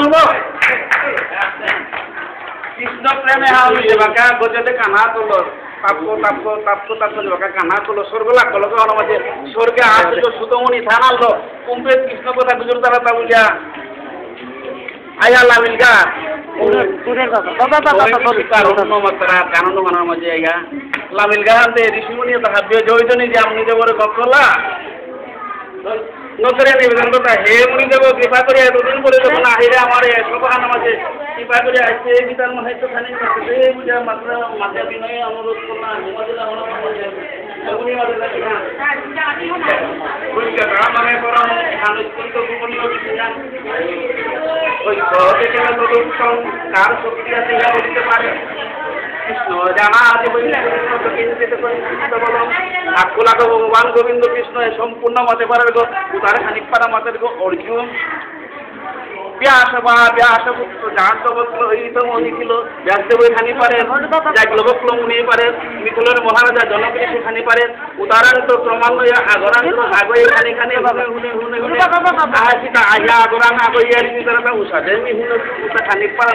আনন্দ কৃষ্ণ প্রেমে হাউলি দেবাকা গজতে কানা তোল তাপকো তাপকো তাপকো তাপকো দেবাকা কানা তোল স্বর্গ লাগ কল অনুমতি স্বর্গে আসিল সুতমণি থানাল কুম্পে কৃষ্ণ কথা গুজর তারা তা বুঝা আয়া মাঝে আইয়া লামিল গাহাতে ঋষিমুনি হাব্য জয়জনী যে আপনি দেবরে ককলা নকরে নিবেদন কথা হে মুনি দেব কৃপা করে এতদিন করে যখন আহিরে আমার সভান মাঝে কৃপা করে আসছে বিতার মনে তো খানি মাত্রে। বুঝা মাত্র মাঝে বিনয় অনুরোধ করলাম হিমাদিলা মনে মাঝে এমনি মাঝে লাগে না। বুঝতে মানে পরম আনুষ্ঠানিক গোপনীয় বিজ্ঞান ওই আছে ইহা কৃষ্ণ জানা আছে বলিলে লাখো লাখো ভগবান গোবিন্দ কৃষ্ণ এ সম্পূর্ণ মতে পারে গো তার খানিক পারা মতে গো, অর্জুন। ব্যাস বা ব্যাস পুত্র জাহান্ত বক্র হইত মনিখিল ব্যাসদেব খানি পারে যাগ্য বক্র মুনি পারে মিথুলের মহারাজা জনপ্রিয় উদাহরণ ক্রমান্বয়ে আগরান্ত আগয়ে খানি খানি হুনে হুনে হুনে হুনে, আহাসিতা আয়া আগরান নিতরতা উষাদে মি হুনে খানিক পারা